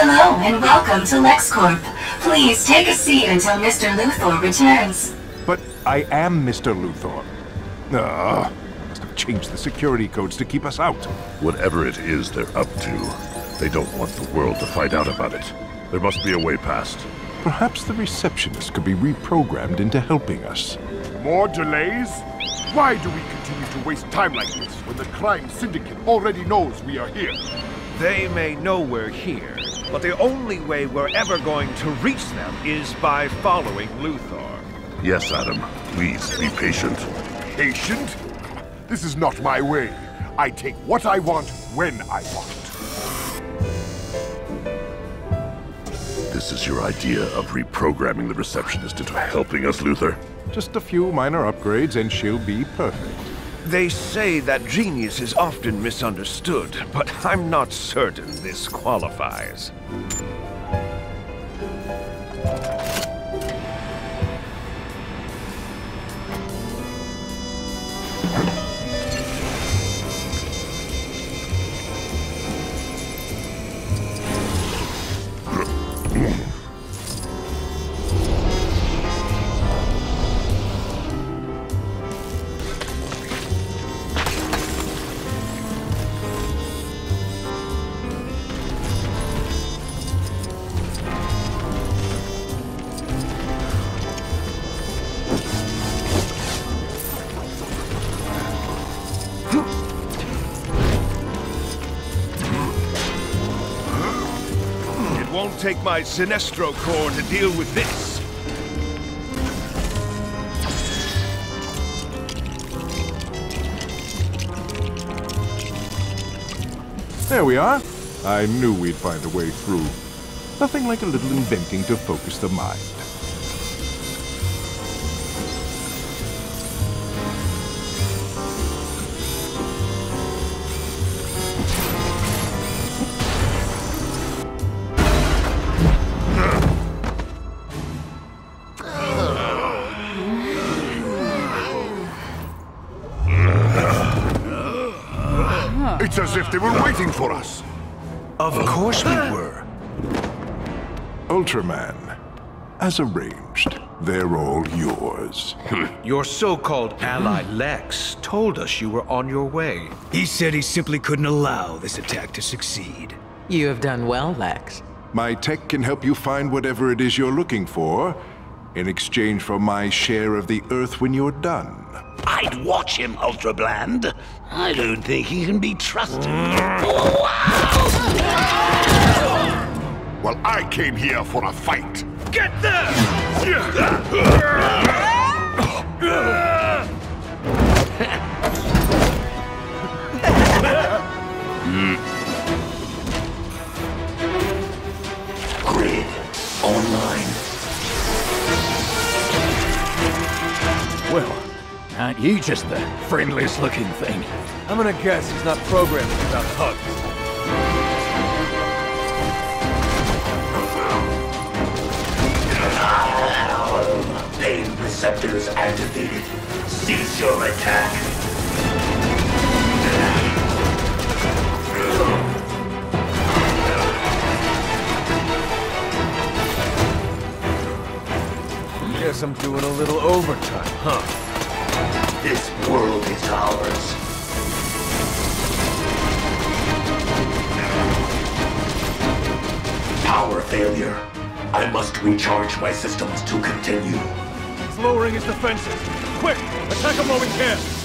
Hello and welcome to LexCorp. Please take a seat until Mr. Luthor returns. But I am Mr. Luthor. Ugh. Must have changed the security codes to keep us out. Whatever it is they're up to, they don't want the world to find out about it. There must be a way past. Perhaps the receptionist could be reprogrammed into helping us. More delays? Why do we continue to waste time like this when the crime syndicate already knows we are here? They may know we're here, but the only way we're ever going to reach them is by following Luthor. Yes, Adam. Please, be patient. Patient? This is not my way. I take what I want when I want. This is your idea of reprogramming the receptionist into helping us, Luthor? Just a few minor upgrades and she'll be perfect. They say that genius is often misunderstood, but I'm not certain this qualifies. Won't take my Sinestro Corps to deal with this. There we are. I knew we'd find a way through. Nothing like a little inventing to focus the mind. It's as if they were waiting for us. Of course we were. Ultraman, as arranged, they're all yours. Your so-called ally Lex told us you were on your way. He said he simply couldn't allow this attack to succeed. You have done well, Lex. My tech can help you find whatever it is you're looking for, in exchange for my share of the Earth when you're done. I'd watch him, Ultra Bland. I don't think he can be trusted. Well, I came here for a fight. Get there! aren't you just the friendliest looking thing? I'm gonna guess he's not programmed without hugs. Pain receptors activated. Cease your attack. Guess I'm doing a little overtime, huh? This world is ours. Power failure. I must recharge my systems to continue. He's lowering his defenses. Quick, attack him while we can.